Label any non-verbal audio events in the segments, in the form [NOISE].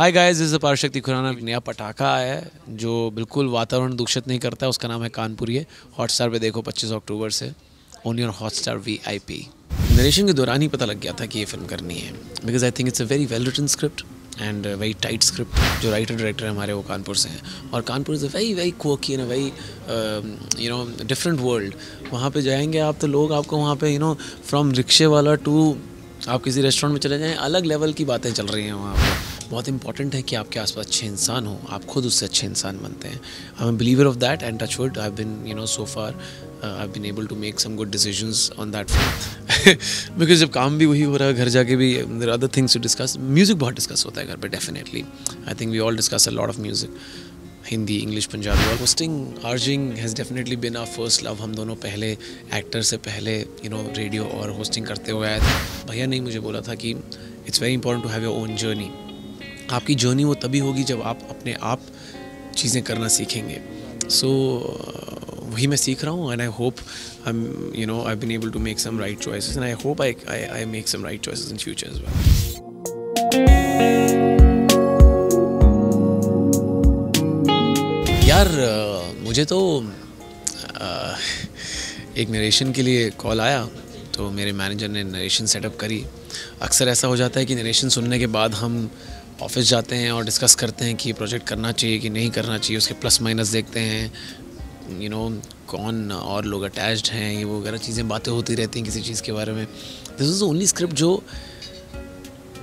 Hi guys इस पार शक्ति खुराना एक नया पटाखा है, जो बिल्कुल वातावरण दूषित नहीं करता है, उसका नाम है कानपुर ये। हॉटस्टार पे देखो 25 अक्टूबर से on your I P narration के दौरान ही पता लग गया था कि ये फ़िल्म करनी है। Because I think it's a very well written script and very tight script जो राइटर डायरेक्टर है हमारे, वो कानपुर से हैं। और Kanpur is a very very कोकी in a very you know different world वहाँ पे जाएँगे आप तो लोग, आपको वहाँ पे यू नो फ्रॉम रिक्शे वाला टू आप किसी रेस्टोरेंट में चले जाएँ, अलग लेवल की बातें चल रही हैं वहाँ पर बहुत इंपॉर्टेंट है कि आपके आसपास अच्छे इंसान हो। आप खुद उससे अच्छे इंसान बनते हैं। I am believer of that and touch wood I been you know so far I been able to make some good decisions on that because जब काम भी वही हो रहा है, घर जाके भी there other things to discuss music बहुत डिस्कस होता है घर पर definitely I think we all discuss a lot of music Hindi English Punjabi और hosting आर्जिंग has definitely been our first love हम दोनों पहले एक्टर से पहले यू नो रेडियो और होस्टिंग करते हुए आए थे। भैया ने मुझे बोला था कि it's very important to have your own journey आपकी जर्नी वो तभी होगी जब आप अपने आप चीज़ें करना सीखेंगे। सो so, वही मैं सीख रहा हूँ and I hope I you know I been able to make some right choices and I hope I I make some right choices in future as well यार मुझे तो एक नरेशन के लिए कॉल आया तो मेरे मैनेजर ने नरेशन सेटअप करी। अक्सर ऐसा हो जाता है कि नरेशन सुनने के बाद हम ऑफ़िस जाते हैं और डिस्कस करते हैं कि प्रोजेक्ट करना चाहिए कि नहीं करना चाहिए उसके प्लस माइनस देखते हैं यू you नो know, कौन और लोग अटैच्ड हैं ये वगैरह चीज़ें बातें होती रहती हैं किसी चीज़ के बारे में। दिस इज़ ओनली स्क्रिप्ट जो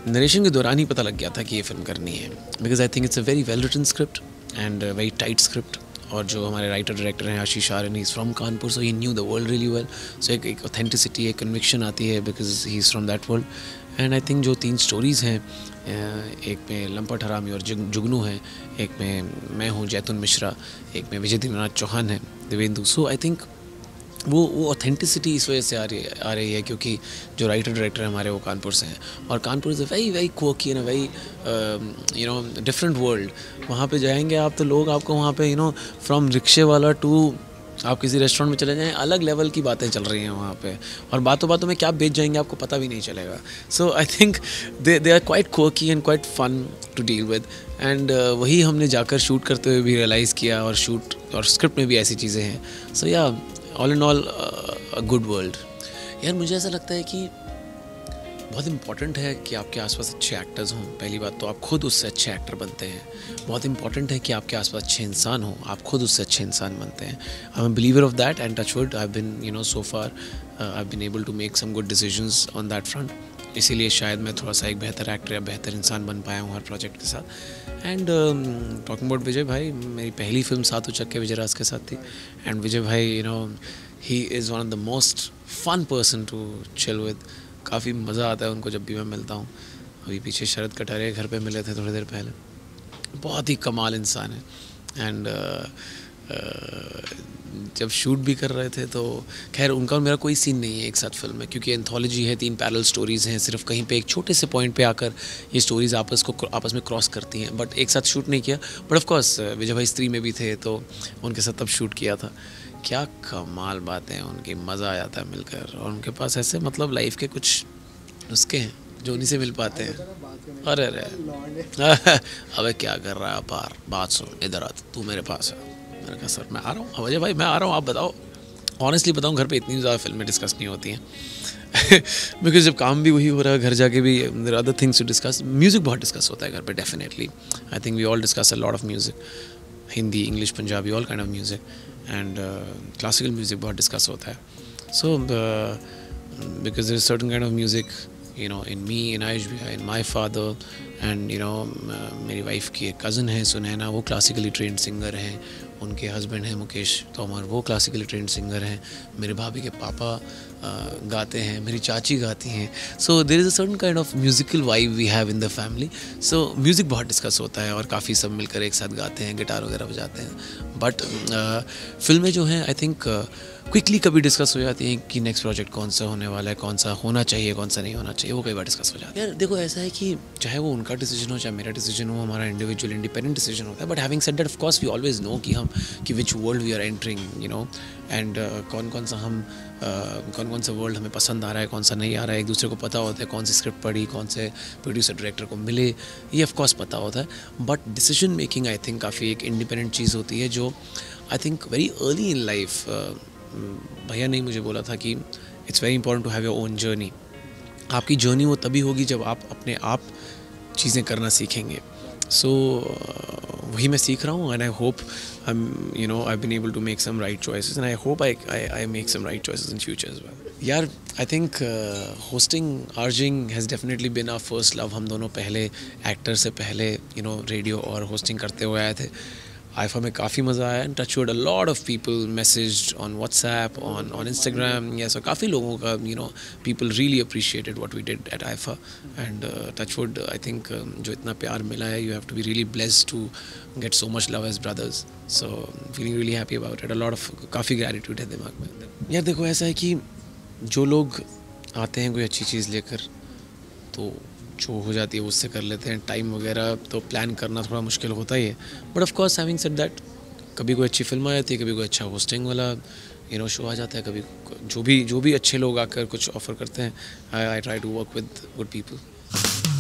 नरेशन के दौरान ही पता लग गया था कि ये फ़िल्म करनी है। Because I think it's a very well written script and very tight script और जो हमारे राइटर डायरेक्टर हैं Ashish Aryan is from Kanpur so he knew the world really well so एक ऑथेंटिसिटी एक कन्विक्शन आती है because he is from that world and I think जो तीन स्टोरीज़ हैं एक में लंपट हरामी और जुगनू है, एक में मैं हूँ जैतुन मिश्रा, एक में विजय दीनाथ चौहान है, देवेंदु। सो आई थिंक वो वो ऑथेंटिसिटी इस वजह से आ रही आ रही है क्योंकि जो राइटर डायरेक्टर है हमारे वो कानपुर से हैं। और Kanpur is a very very कोकी a very you know different world वहाँ पे जाएँगे आप तो लोग, आपको वहाँ पे यू नो फ्रॉम रिक्शे वाला टू आप किसी रेस्टोरेंट में चले जाएँ, अलग लेवल की बातें चल रही हैं वहाँ पे। और बातों बातों में क्या बेच जाएँगे, आपको पता भी नहीं चलेगा। So I think they they are quite कोकी and quite fun to deal with and वही हमने जाकर शूट करते हुए भी रियलाइज़ किया और शूट और स्क्रिप्ट में भी ऐसी चीज़ें हैं। So yeah all in all good world यार, मुझे ऐसा लगता है कि बहुत इंपॉर्टेंट है कि आपके आसपास अच्छे एक्टर्स हों। पहली बात तो आप खुद उससे अच्छे एक्टर बनते हैं। बहुत इंपॉर्टेंट है कि आपके आसपास अच्छे इंसान हो। आप खुद उससे अच्छे इंसान बनते हैं। I am believer of that and touch wood I been you know so far I been able to make some good decisions on that front इसीलिए शायद मैं थोड़ा सा एक बेहतर एक्टर या बेहतर इंसान बन पाया हूँ हर प्रोजेक्ट के साथ। एंड टॉकिंग अबाउट विजय भाई, मेरी पहली फ़िल्म सात उचक विजय राज के साथ थी। एंड विजय भाई you know he is one of the most fun person to chill with काफ़ी मज़ा आता है उनको जब भी मैं मिलता हूँ। अभी पीछे शरद कटारे घर पे मिले थे थोड़ी देर पहले। बहुत ही कमाल इंसान है। एंड uh, uh, जब शूट भी कर रहे थे तो खैर उनका और मेरा कोई सीन नहीं है एक साथ फ़िल्म में क्योंकि एंथोलॉजी है तीन पैरल स्टोरीज़ हैं सिर्फ़ कहीं पे एक छोटे से पॉइंट पे आकर ये स्टोरीज़ आपस को आपस में क्रॉस करती हैं। बट एक साथ शूट नहीं किया। बट ऑफ़ कोर्स विजय भाई स्त्री में भी थे तो उनके साथ तब शूट किया था। क्या कमाल बातें हैं, उनकी मज़ा आ जाता है मिलकर। और उनके पास ऐसे मतलब लाइफ के कुछ नुस्खे हैं, जो उन्हीं से मिल पाते हैं। अरे अरे। [LAUGHS] अबे, क्या कर रहा है अपार? बात सुन, इधर आ, तू मेरे पास है मैंने कहा, सर, मैं आ रहा हूँ। अजय भाई, मैं आ रहा हूँ, आप बताओ। ऑनेस्टली बताऊँ, घर पे इतनी ज़्यादा फ़िल्में डिस्कस नहीं होती हैं। [LAUGHS] बिकॉज़ जब काम भी वही हो रहा है, घर जाके भी there other things to discuss music बहुत डिस्कस होता है घर पे definitely I think we all discuss a lot of music Hindi English Punjabi all kind of music and classical music बहुत डिस्कस होता है। So because is certain kind of music you know in me in Ayush भैया in my father and you know मेरी wife की एक cousin है, सुनैना, वो classically train singer हैं उनके हस्बैंड हैं, मुकेश तोमर, वो क्लासिकली ट्रेंड सिंगर हैं, मेरे भाभी के पापा गाते हैं, मेरी चाची गाती हैं। So there is a certain kind of musical vibe we have in the family so music बहुत डिस्कस होता है और काफ़ी सब मिलकर एक साथ गाते हैं गिटार वगैरह बजाते हैं। बट फ़िल्में जो हैं आई थिंक क्विकली कभी डिस्कस हो जाती हैं कि नेक्स्ट प्रोजेक्ट कौन सा होने वाला है कौन सा होना चाहिए कौन सा नहीं होना चाहिए वो कई बार डिस्कस हो जाता है। यार देखो ऐसा है कि चाहे वो उनका डिसीज़न हो चाहे मेरा डिसीज़न हो हमारा इंडिविजुअल इंडिपेंडेंट डिसीज़न होता है but having said of course we always know कि हम कि which world we are entering you know and कौन कौन सा हम uh, कौन कौन सा वर्ल्ड हमें पसंद आ रहा है कौन सा नहीं आ रहा है एक दूसरे को पता होता है कौन सी स्क्रिप्ट पढ़ी कौन से प्रोड्यूसर डायरेक्टर को मिले ये ऑफकोर्स पता होता है but decision making I think काफ़ी एक इंडिपेंडेंट चीज़ होती है जो I think very early in life भैया ने मुझे बोला था कि it's very important to have your own journey आपकी जर्नी वो तभी होगी जब आप अपने आप चीज़ें करना सीखेंगे. सो so, वही मैं सीख रहा हूँ and I hope I you know I been able to make some right choices and I hope I I make some right choices in future as well यार I think hosting urging has definitely been our first love हम दोनों पहले actor से पहले you know radio और hosting करते हुए आए थे. आईफा में काफ़ी मज़ा आया। And touch wood a lot of people message on WhatsApp on on Instagram या सो काफ़ी लोगों का you know people really appreciated what we did at IIFA and touch wood I think जो इतना प्यार मिला है you have to be really blessed to get so much love as brothers so feeling really happy about it a lot of काफ़ी gratitude है दिमाग में। यार देखो, ऐसा है कि जो लोग आते हैं कोई अच्छी चीज़ लेकर तो जो हो जाती है उससे कर लेते हैं। टाइम वगैरह तो प्लान करना थोड़ा मुश्किल होता ही है। But of course having said that कभी कोई अच्छी फ़िल्म आ जाती है, कभी कोई अच्छा होस्टिंग वाला यू नो शो आ जाता है, कभी जो भी जो भी अच्छे लोग आकर कुछ ऑफ़र करते हैं I I try to work with good people